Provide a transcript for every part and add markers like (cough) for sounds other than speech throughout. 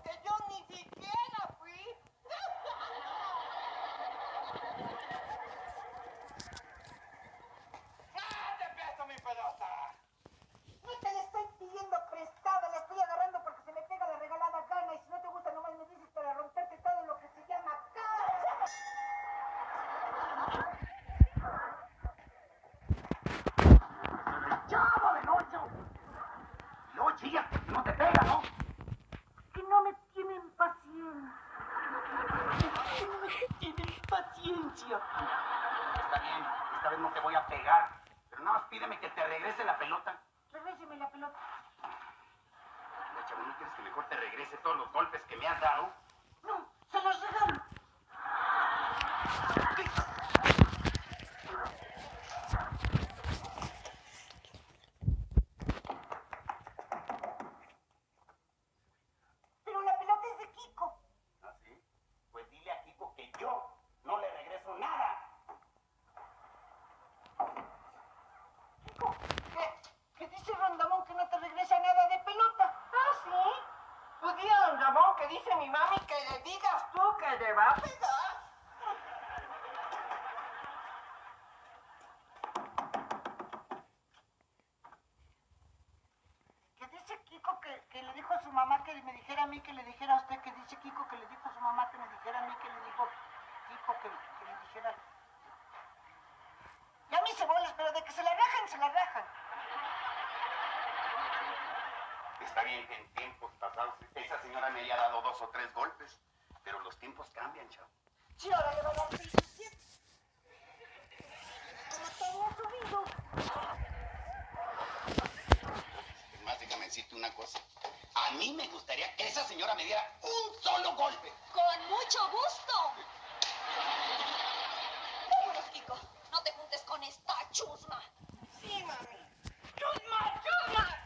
claro que (laughs) no, porque yo ni siquiera fui. ¡Ah, te presto mi pelota! No te la estoy pidiendo prestada, la estoy agarrando porque se me pega la regalada gana y si no te gusta nomás me dices para romperte todo lo que se llama cara. ¡Chavo del ocho! Y luego chillas porque no te pega, ¿no? Que no me tienen paciencia. Que no me tienen Está bien, esta vez no te voy a pegar. Pero nada más pídeme que te regrese la pelota. Regréseme la pelota. Mira, chavo, ¿no quieres que mejor te regrese todos los golpes que me has dado? No, se los regalo. Pero la pelota es de Kiko. ¿Ah, sí? Pues dile a Kiko que yo no le regreso nada. Kiko, ¿qué, qué dice Rondamón que no te regresa nada de pelota? ¿Ah, sí? Pues dile a Rondamón que dice mi mami que le digas tú que le va a pegar. Que dice Kiko que, que le dijo a su mamá que me dijera a mí que le dijera a usted, que dice Kiko que le dijo a su mamá que me dijera a mí que le dijo Kiko que, que le dijera. Y a mí se bolas, pero de que se la rajan, se la rajan. Está bien que en tiempos pasados esa señora me haya dado dos o tres golpes. Pero los tiempos cambian, chavo. Sí, ahora le va a dar 27. Como ha subido. Es más, déjame decirte una cosa. A mí me gustaría que esa señora me diera un solo golpe. Con mucho gusto. Vámonos, Kiko. No te juntes con esta chusma. Sí, mami. ¡Chusma, chusma!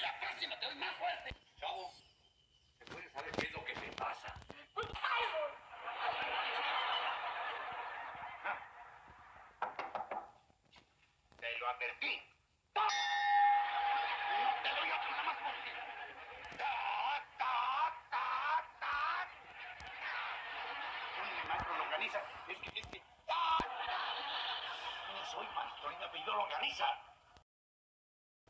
La próxima te doy más Chavo, ¿se puede saber qué es lo que te pasa? Te lo advertí. ¡Ta! No te doy otra nada más porque... ¡Ta, ta, ta, ta! Longaniza. Es que, es que... ¡Ta! No soy maestro, ni me apellido longaniza.